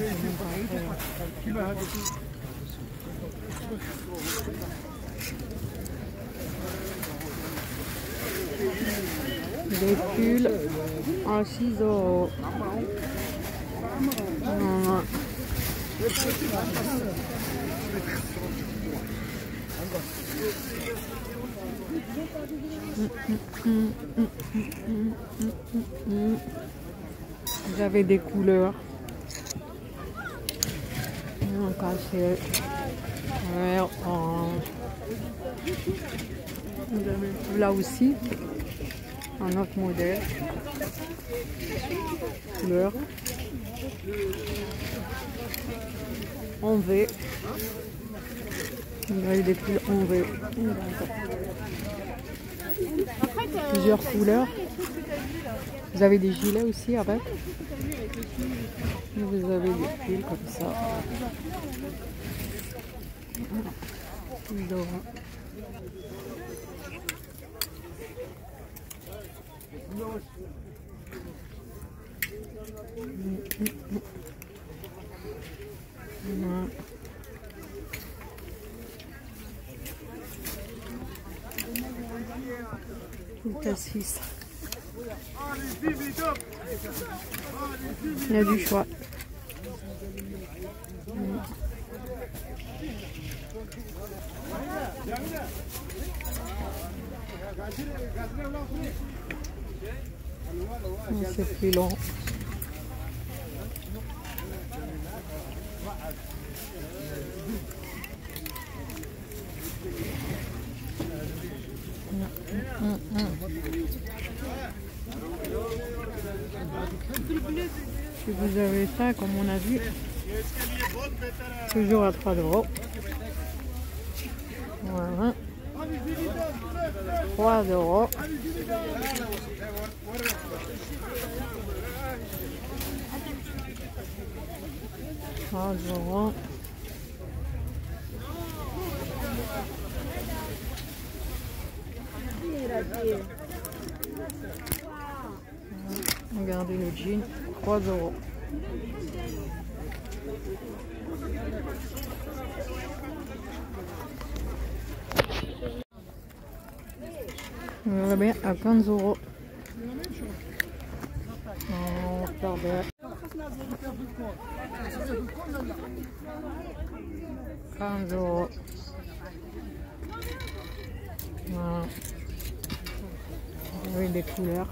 Des pulls à 6 euros. Voilà. Avez des couleurs. Orange. Vous avez là aussi un autre modèle. Couleur. En V. Vous avez des pulls en V. Plusieurs couleurs. Vous avez des gilets aussi avec. Vous avez des pulls comme ça. 6. Il a du choix. C'est plus long. Si vous avez ça, comme on a vu, toujours à 3 euros. Voilà. 3 euros. Trois euros. Regardez le jean, 3 euros. Voilà bien à 15 euros. On de 15 euros. Voilà. Avez des couleurs.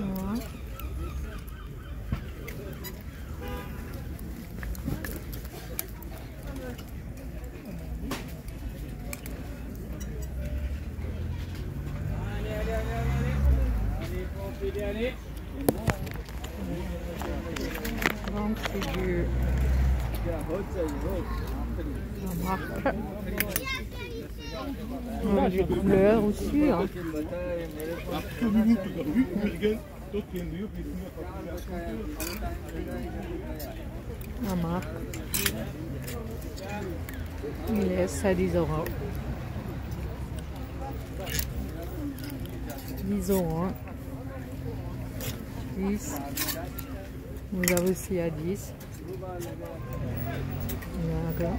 Voilà. Donc c'est du la marque. On a des couleurs aussi. hein. La marque. Il laisse à 10 euros. 10 euros. 10. Vous avez aussi à 10. Voilà.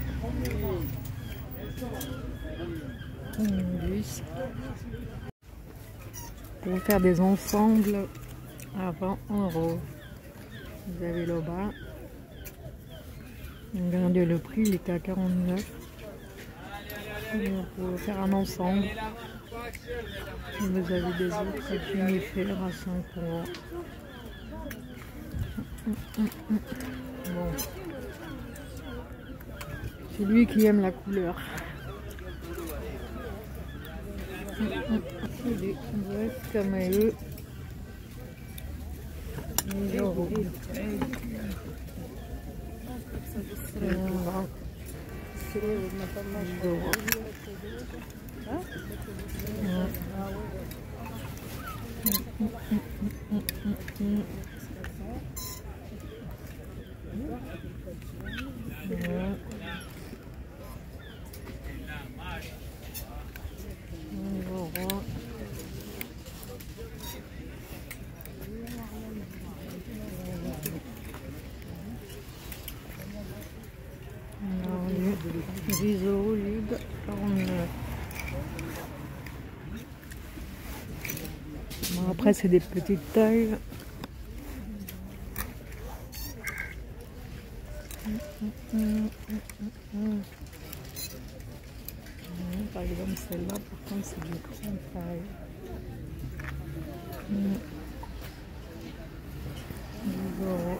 10. Pour faire des ensembles à 20 euros. Vous avez le bas. Regardez le prix, il était à 49. Pour faire un ensemble. Vous avez des autres Jennifer à 5 euros. C'est lui qui aime la couleur. C'est eux. 10 euros. Voilà. 10 euros. Ouais. Voilà. Alors, lui, 10 euros libre, 49. Bon, après, c'est des petites tailles. Par exemple, celle-là, par c'est du grande taille. 10 euros.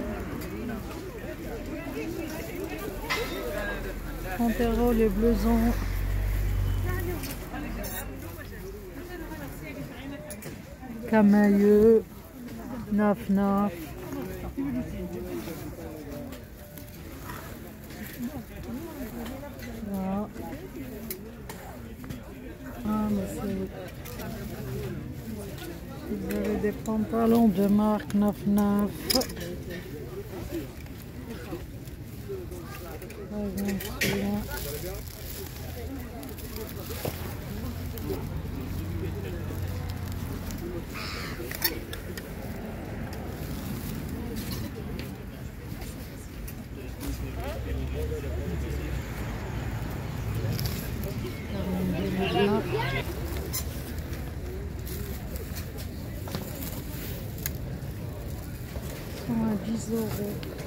30 euros les blousons. Camailleux. 9, 9. Voilà. Ah, mais. Vous avez des pantalons de marque 99. Par exemple, celui-là. Quarante-deux, sont à 10 euros.